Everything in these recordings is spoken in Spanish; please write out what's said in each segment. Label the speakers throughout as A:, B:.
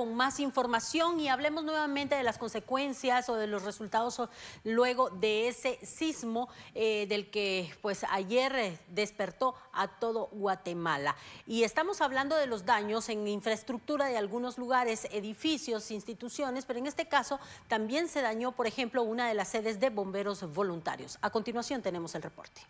A: con más información y hablemos nuevamente de las consecuencias o de los resultados luego de ese sismo eh, del que pues ayer eh, despertó a todo Guatemala. Y estamos hablando de los daños en infraestructura de algunos lugares, edificios, instituciones, pero en este caso también se dañó, por ejemplo, una de las sedes de bomberos voluntarios. A continuación tenemos el reporte.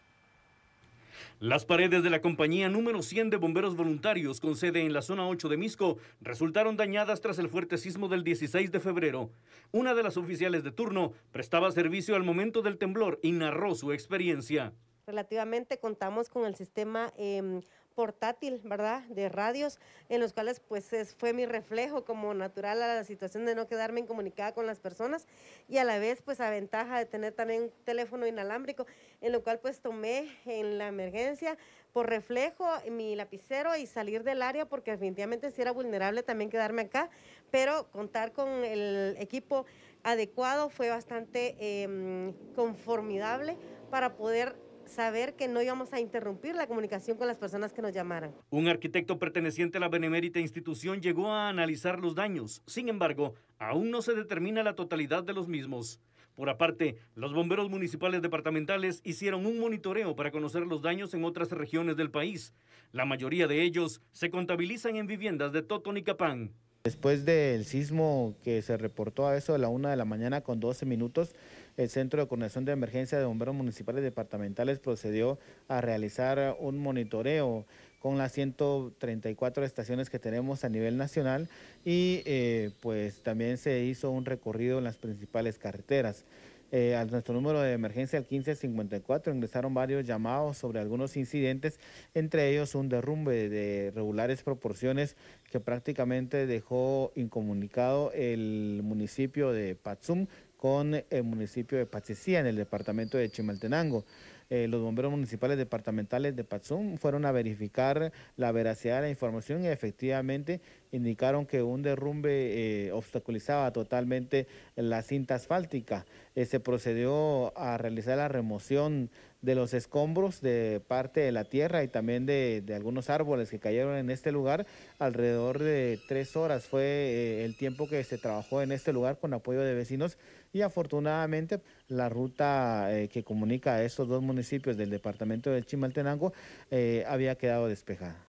B: Las paredes de la compañía número 100 de bomberos voluntarios con sede en la zona 8 de Misco resultaron dañadas tras el fuerte sismo del 16 de febrero. Una de las oficiales de turno prestaba servicio al momento del temblor y narró su experiencia.
C: Relativamente contamos con el sistema em, portátil, ¿verdad? De radios, en los cuales pues fue mi reflejo como natural a la situación de no quedarme incomunicada con las personas y a la vez pues a ventaja de tener también un teléfono inalámbrico, en lo cual pues tomé en la emergencia por reflejo mi lapicero y salir del área porque definitivamente si era vulnerable también quedarme acá, pero contar con el equipo adecuado fue bastante eh, conformidable para poder saber que no íbamos a interrumpir la comunicación con las personas que nos llamaran.
B: Un arquitecto perteneciente a la benemérita institución llegó a analizar los daños. Sin embargo, aún no se determina la totalidad de los mismos. Por aparte, los bomberos municipales departamentales hicieron un monitoreo para conocer los daños en otras regiones del país. La mayoría de ellos se contabilizan en viviendas de Totonicapán.
D: Después del sismo que se reportó a eso de la una de la mañana con 12 minutos, el Centro de Coordinación de Emergencia de Bomberos Municipales Departamentales procedió a realizar un monitoreo con las 134 estaciones que tenemos a nivel nacional y eh, pues también se hizo un recorrido en las principales carreteras. Eh, a nuestro número de emergencia, el 1554, ingresaron varios llamados sobre algunos incidentes, entre ellos un derrumbe de regulares proporciones que prácticamente dejó incomunicado el municipio de Patzum con el municipio de Pachecía, en el departamento de Chimaltenango. Eh, los bomberos municipales departamentales de Patzum fueron a verificar la veracidad de la información y efectivamente indicaron que un derrumbe eh, obstaculizaba totalmente la cinta asfáltica. Eh, se procedió a realizar la remoción de los escombros de parte de la tierra y también de, algunos árboles que cayeron en este lugar. Alrededor de tres horas fue el tiempo que se trabajó en este lugar con apoyo de vecinos y afortunadamente la ruta que comunica a estos dos municipios del departamento de Chimaltenango eh, había quedado despejada.